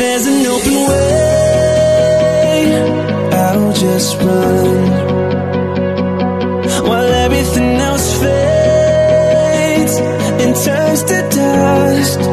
there's an open way, I'll just run. While everything else fades and turns to dust.